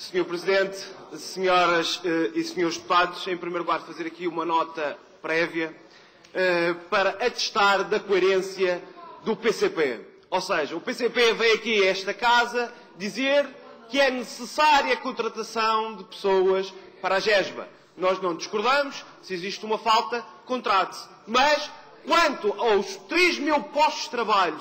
Sr. Presidente, senhoras eh, e senhores deputados, em primeiro lugar fazer aqui uma nota prévia eh, para atestar da coerência do PCP. Ou seja, o PCP veio aqui a esta casa dizer que é necessária a contratação de pessoas para a GESBA. Nós não discordamos, se existe uma falta, contrate-se. Mas, quanto aos 3 mil postos de trabalho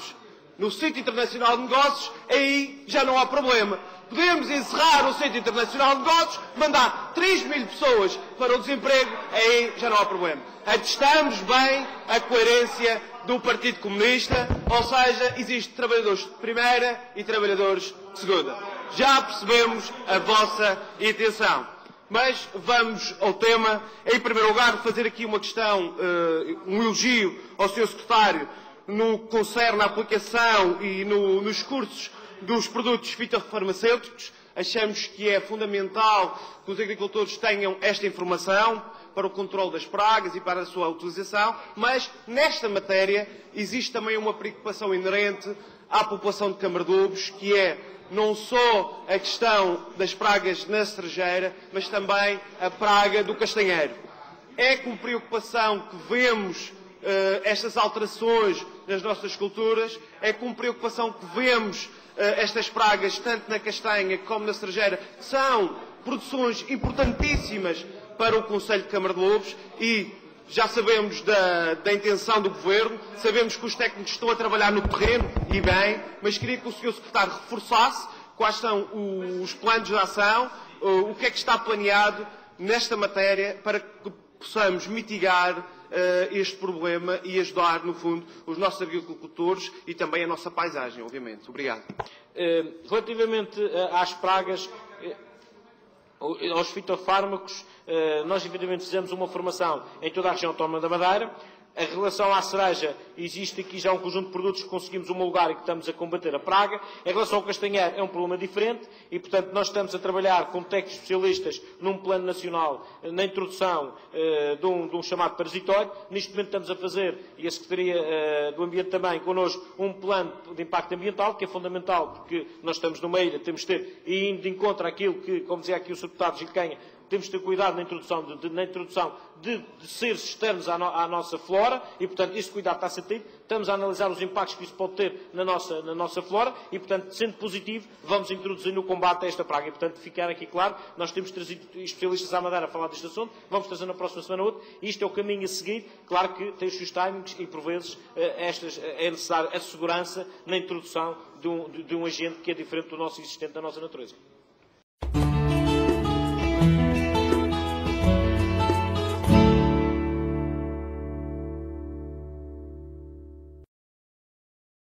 no Sítio Internacional de Negócios, aí já não há problema. Podemos encerrar o Centro Internacional de Negócios, mandar 3 mil pessoas para o desemprego, aí já não há problema. Atestamos bem a coerência do Partido Comunista, ou seja, existem trabalhadores de primeira e trabalhadores de segunda. Já percebemos a vossa intenção. Mas vamos ao tema. Em primeiro lugar, fazer aqui uma questão, uh, um elogio ao Sr. Secretário no que concerne à aplicação e no, nos cursos dos produtos fitofarmacêuticos. Achamos que é fundamental que os agricultores tenham esta informação para o controle das pragas e para a sua utilização, mas nesta matéria existe também uma preocupação inerente à população de Camardubos, que é não só a questão das pragas na cerejeira, mas também a praga do castanheiro. É com preocupação que vemos estas alterações nas nossas culturas, é com preocupação que vemos uh, estas pragas, tanto na castanha como na cerejeira, são produções importantíssimas para o Conselho de Câmara de Lobos e já sabemos da, da, intenção do Governo, sabemos que os técnicos estão a trabalhar no terreno, e bem, mas queria que o Sr. Secretário reforçasse quais são os planos de ação, o que é que está planeado nesta matéria para que possamos mitigar este problema e ajudar, no fundo, os nossos agricultores e também a nossa paisagem, obviamente. Obrigado. Uh, relativamente uh, às pragas, aos fitofármacos, nós evidentemente fizemos uma formação em toda a região autónoma da Madeira. Em relação à cereja, existe aqui já um conjunto de produtos que conseguimos homologar e que estamos a combater a praga. Em relação ao castanheiro, é um problema diferente e, portanto, nós estamos a trabalhar com técnicos especialistas num plano nacional eh, na introdução uh, de, um, de, um, chamado parasitório. Neste momento estamos a fazer, e a Secretaria uh, do Ambiente também connosco, um plano de impacto ambiental, que é fundamental porque nós estamos numa ilha, temos de ter, e indo de encontro àquilo que, como dizia aqui o Sr. Deputado Gilcanha, temos de ter cuidado na introdução de, de na introdução de, de seres externos à, no, à, nossa flora e, portanto, este cuidado está a ser tido. Estamos a analisar os impactos que isso pode ter na nossa, na nossa flora e, portanto, sendo positivo, vamos introduzir no combate a esta praga. E, portanto, ficar aqui claro, nós temos trazido especialistas à Madeira a falar deste assunto, vamos trazer na próxima semana outro. Isto é o caminho a seguir. Claro que tem os seus timings e, por vezes, eh, estas, eh, é necessário a segurança na introdução de um, de um agente que é diferente do nosso existente da nossa natureza.